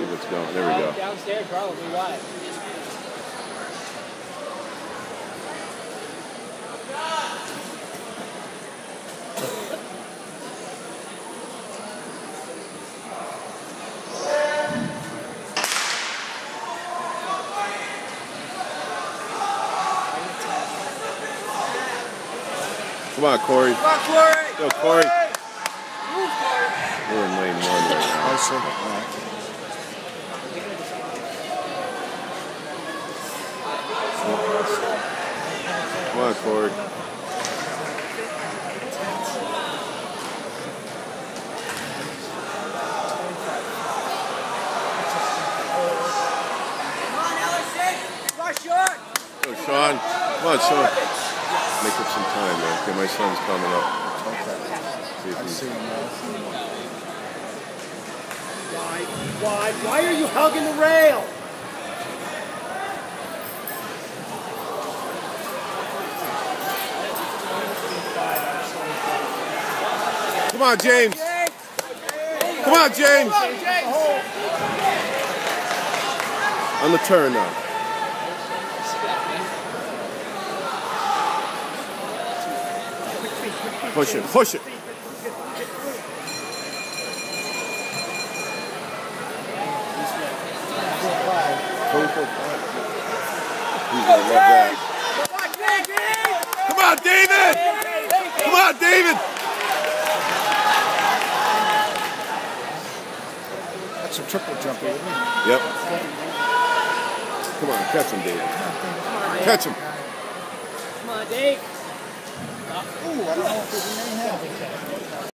see what's going. There we go. Oh, downstairs, probably. Why? Come on, Corey. Come on, Corey! Go, Corey. Move, Corey! We're in lane one right now. I Come on, Corey. Go, oh, Sean. Come on, Sean. Make up some time, man. Okay, my son's coming up. See if I he's- see him now. Why? Why? Why are you hugging the rail? Come on, James. Come on, James. On the turn now. Push it, push it. Come on, David! Come on, David! That's a triple jumper, isn't it? Yep. Come on, catch him, Dave. Catch him. Come on, Dave. Ooh, I don't know if there's a name here.